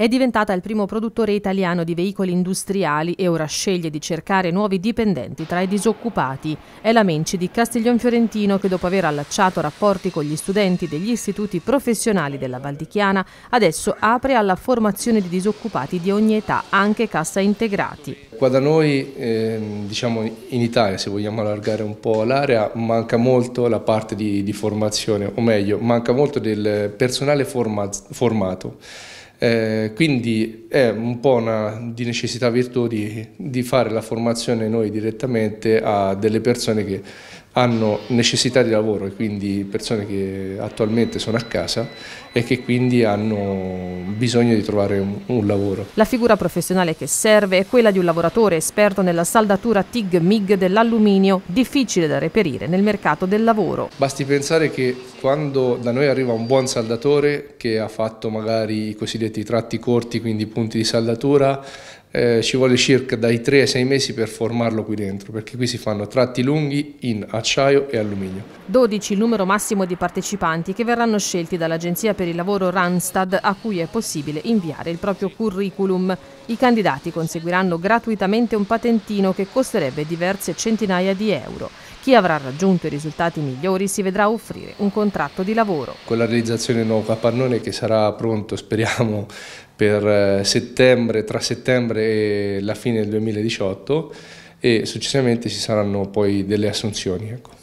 È diventata il primo produttore italiano di veicoli industriali e ora sceglie di cercare nuovi dipendenti tra i disoccupati. È la Menci di Castiglion Fiorentino che dopo aver allacciato rapporti con gli studenti degli istituti professionali della Valdichiana adesso apre alla formazione di disoccupati di ogni età, anche cassa integrati. Qua da noi, eh, diciamo in Italia, se vogliamo allargare un po' l'area, manca molto la parte di, di, formazione, o meglio, manca molto del personale forma, formato. Eh, quindi è un po' una, di necessità virtù di, di fare la formazione noi direttamente a delle persone che hanno necessità di lavoro e quindi persone che attualmente sono a casa e che quindi hanno bisogno di trovare un, un, lavoro. La figura professionale che serve è quella di un lavoratore esperto nella saldatura TIG-MIG dell'alluminio, difficile da reperire nel mercato del lavoro. Basti pensare che quando da noi arriva un buon saldatore che ha fatto magari i cosiddetti tratti corti, quindi punti di saldatura, eh, ci vuole circa dai 3 ai 6 mesi per formarlo qui dentro, perché qui si fanno tratti lunghi in acciaio e alluminio. 12 il numero massimo di partecipanti che verranno scelti dall'Agenzia per il lavoro Randstad a cui è possibile inviare il proprio curriculum. I candidati conseguiranno gratuitamente un patentino che costerebbe diverse centinaia di euro. Chi avrà raggiunto i risultati migliori si vedrà offrire un contratto di lavoro. Con la realizzazione del nuovo capannone che sarà pronto, speriamo, per eh, settembre, tra settembre e la fine del 2018 e successivamente ci saranno poi delle assunzioni. Ecco.